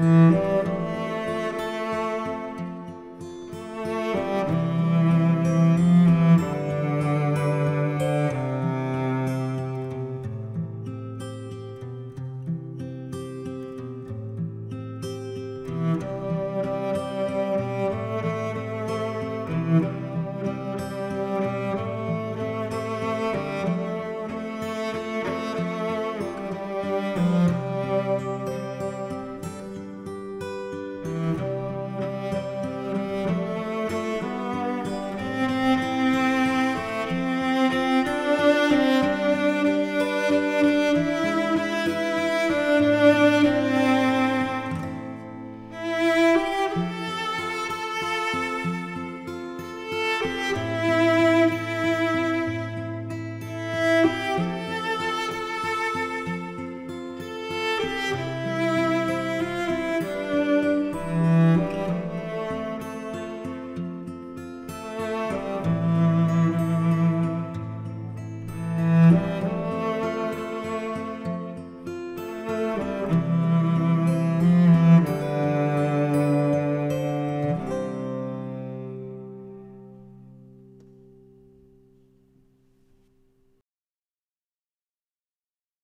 Mm-hmm.